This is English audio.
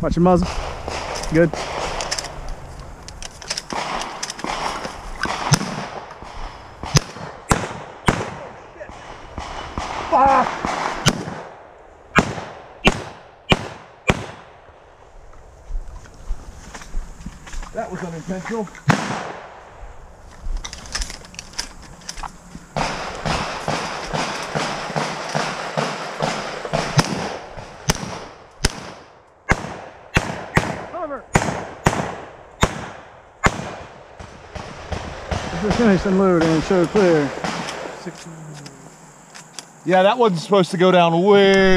Watch your muzzle. Good. That was unintentional. Cover. Let's finish unloading and show clear. Yeah, that wasn't supposed to go down way back.